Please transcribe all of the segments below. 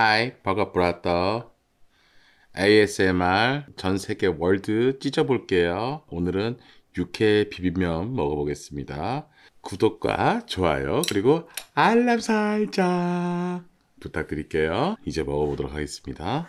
Hi, burger brother. ASMR 전 세계 world 찢어볼게요. 오늘은 육회 비빔면 먹어보겠습니다. 구독과 좋아요, 그리고 알람 설정 부탁드릴게요. 이제 먹어보도록 하겠습니다.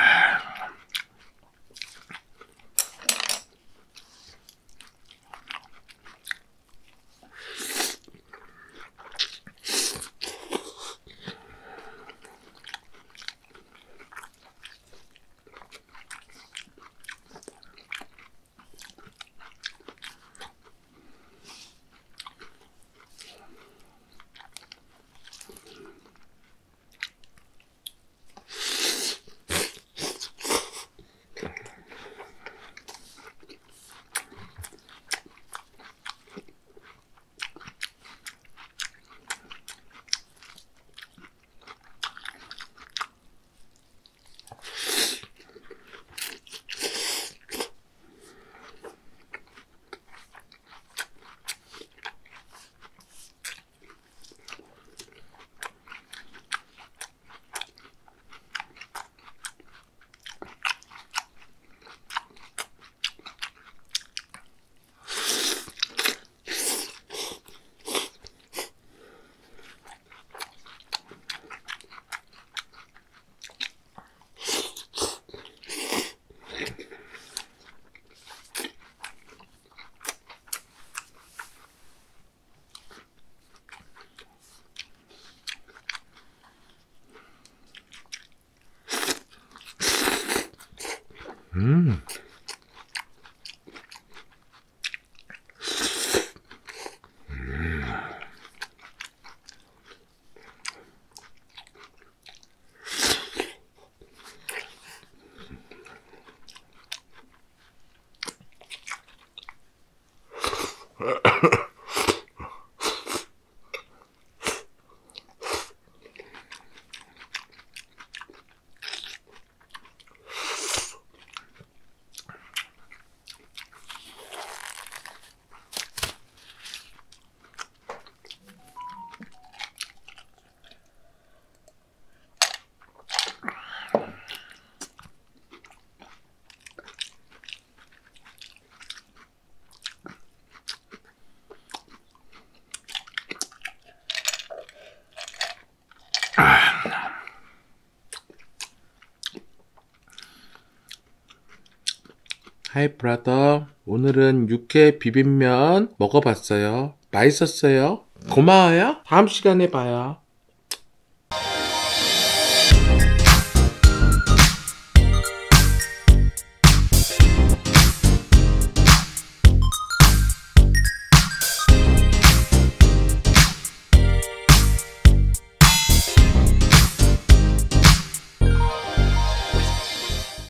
음. 하이 브라더. 오늘은 육회 비빔면 먹어봤어요. 맛있었어요. 고마워요. 다음 시간에 봐요